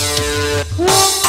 Whoa.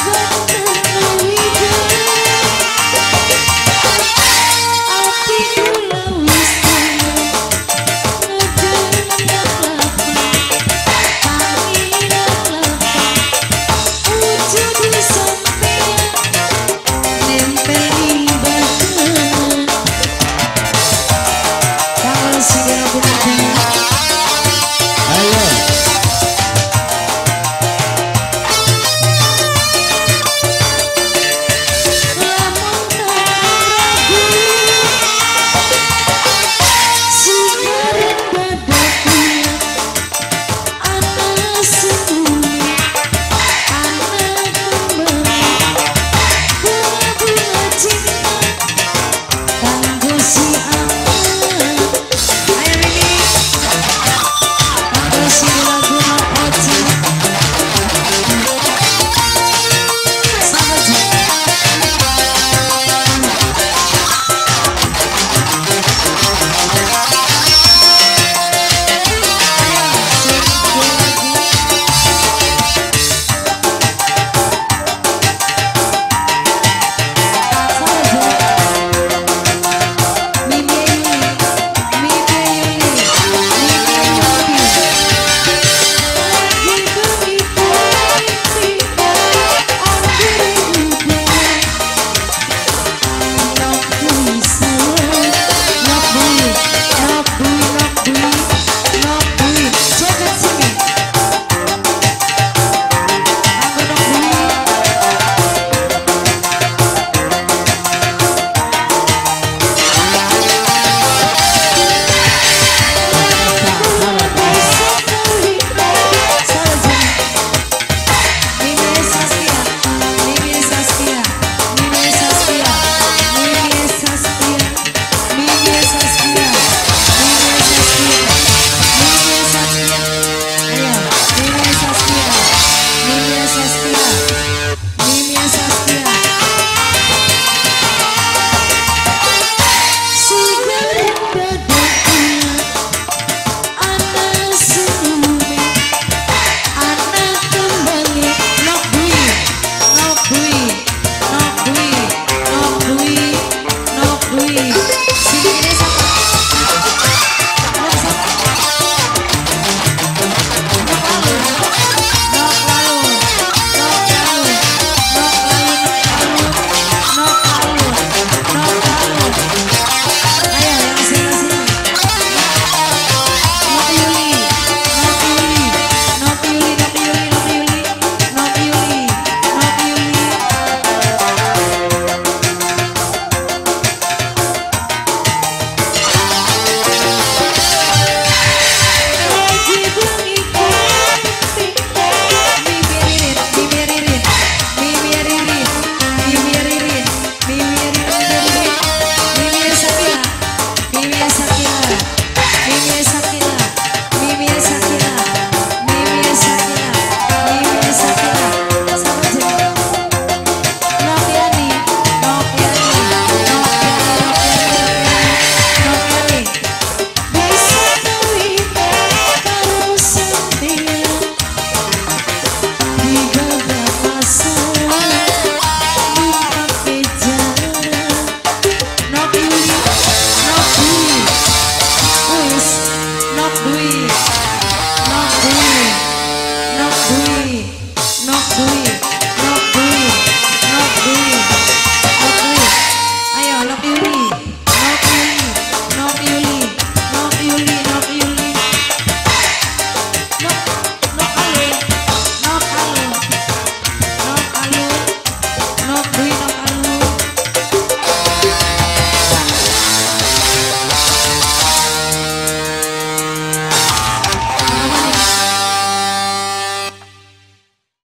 bien saqueada, bien.